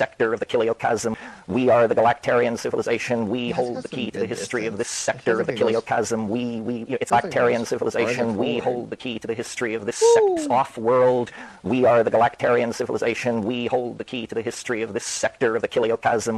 sector of the Kiliochasm. We are the Galactarian civilization. We hold the key to the history of this sector of the Kiliochasm. We, we, you know, it's Galactarian civilization. We hold the key to the history of this sect- off-world. We are the Galactarian civilization. We hold the key to the history of this sector of the Kiliochasm.